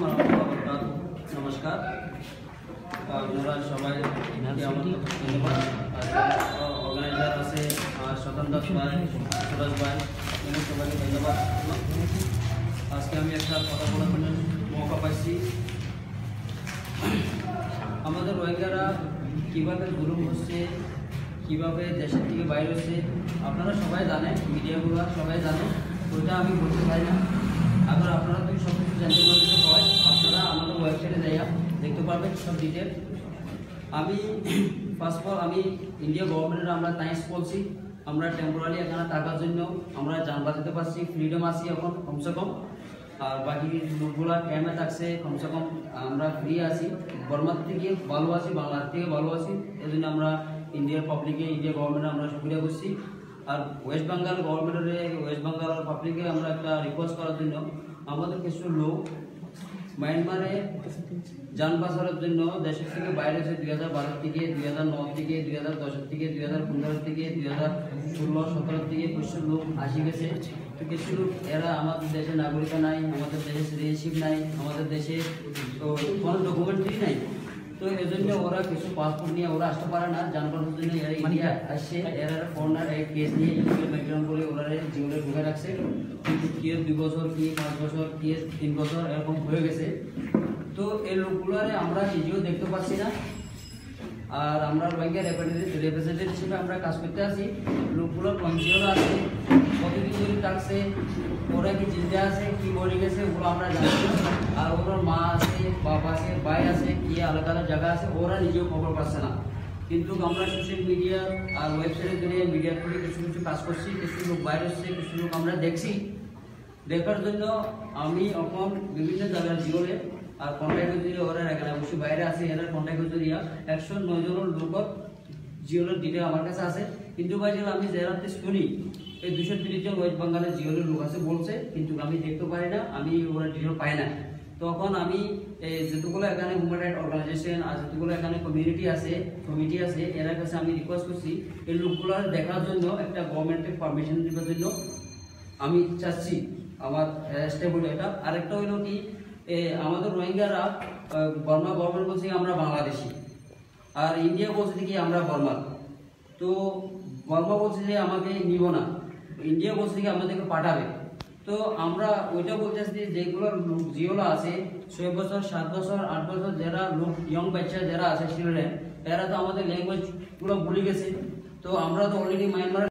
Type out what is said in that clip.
নমস্কার। আপনারা সবাই অর্গানাইজার এবং সবাইকে ধন্যবাদ। আজকে আমি একটা কথা বলার জন্য মৌকা পাইছি। আমাদের রোহিঙ্গারা কীভাবে জুলুম হচ্ছে, কীভাবে দেশের থেকে বাইরে হচ্ছে, আপনারা সবাই জানেন, মিডিয়াগুলো সবাই জানে, ওইটা আমি বলতে চাই না। আবার আপনারা যদি সব কিছু জানতে আপনারা আমাদের ওয়েবসাইটে যাইয়া দেখতে পারবেন সব ডিটেল আমি ফার্স্ট অফ অল আমি ইন্ডিয়া গভর্নমেন্টের আমরা থ্যাঙ্কস বলছি। আমরা টেম্পোরারি এখানে থাকার জন্য আমরা যান বাঁচাতে পারছি ফ্রিডম আছি এখন, কমসে কম। আর বাকি লোকগুলা ক্যামে থাকছে, কমসে কম আমরা ফ্রি আছি। বর্মার থেকে ভালো আছি, বাংলার থেকে ভালো আছি। এই জন্য আমরা ইন্ডিয়ার পাবলিকে ইন্ডিয়া গভর্নমেন্টে আমরা সুবিধা করছি। আর ওয়েস্ট বেঙ্গল গভর্নমেন্টের ওয়েস্ট বেঙ্গল পাবলিকে আমরা একটা রিকোয়েস্ট করার জন্য। আমাদের কিছু লোক মায়ানমারে যান পাচারের জন্য দেশের থেকে বাইরে হয়েছে দুই হাজার বারো থেকে দুই হাজার নয় থেকে দুই হাজার দশের থেকে দুই হাজার পনেরো থেকে দুই হাজার ষোলো সতেরো থেকে প্রচুর লোক আসি গেছে। তো কিছু লোক এরা আমাদের দেশে নাগরিকা নাই, আমাদের দেশে সিটিজেনশিপ নাই, আমাদের দেশে কোনো ডকুমেন্টই নাই। তো এই জন্য ওরা কিছু পাসপোর্ট নিয়ে ওরা আসতে পারে না যান বাঁচানোর জন্য এরা ইন্ডিয়া আসছে এরা ফোনার এক কেস নিয়ে ইলিগাল ব্যাকগ্রাউন্ড করে ওরা জীবনে ঢুকে রাখছে কি দুই বছর কি পাঁচ বছর কি তিন বছর এরকম হয়ে গেছে তো এই লোকগুলোরে আমরা নিজেও দেখতে পাচ্ছি না আর আমরা রোহিঙ্গা রিপ্রেজেন্টেটিভ হিসেবে আমরা কাজ করতে আছি। লোকগুলো পঞ্চিওর আছে, কতদিন ধরে থাকছে ওরা কি জিন্দে আছে, কি মরে গেছে, ওগুলো আমরা জানি না। আর ওর মা আছে, বাপ আছে, ভাই আছে, কি আলাদা আলাদা জায়গা আছে, ওরা নিজেও খবর পাচ্ছে না। কিন্তু আমরা সোশ্যাল মিডিয়া আর ওয়েবসাইটের জন্য মিডিয়া থেকে কিছু কিছু কাজ করছি, কিছু লোক বাইরে এসছে কিছু লোক আমরা দেখছি। দেখার জন্য আমি এখন বিভিন্ন জায়গার জীবনে আর কন্ট্যাক্ট যদি ওরা এখানে অবশ্যই বাইরে আছে, এরা কন্ট্যাক্ট যদি একশো নয় জনের লোক জিওলের ডিটেল আমার কাছে আছে। কিন্তু ভাই, যেগুলো আমি জেরাতে শুনি, এই দুশো তিরিশ জন ওয়েস্ট বেঙ্গলের জিওলের লোক আছে বলছে, কিন্তু আমি দেখতে পারি না, আমি ওরা ডিটেল পাই না। তখন আমি, এই যতগুলো এখানে হিউম্যান রাইট অর্গানাইজেশন আর যতগুলো এখানে কমিউনিটি আছে কমিটি আছে এর কাছে আমি রিকোয়েস্ট করছি, এই লোকগুলো দেখার জন্য একটা গভর্নমেন্টের পারমিশন দেওয়ার জন্য আমি চাচ্ছি। আমার স্টেবল এটা আরেকটা হইল কি আমাদের রোহিঙ্গারা বর্মা গভর্নমেন্ট বলছে আমরা বাংলাদেশি। আর ইন্ডিয়া বলছে কি আমরা বর্মার। তো বর্মা বলছে যে আমাকে নিব না। ইন্ডিয়া বলছে কি আমাদেরকে পাঠাবে। তো আমরা ওইটা বলতেছি যেগুলো লোক জিওলা আছে, ছয় বছর, সাত বছর, আট বছর যারা লোক ইয়ং বাচ্চা যারা আছে চিলড্রেন এরা তো আমাদের ল্যাঙ্গুয়েজগুলো ভুলে গেছে। তো আমরা তো অলরেডি মায়ানমার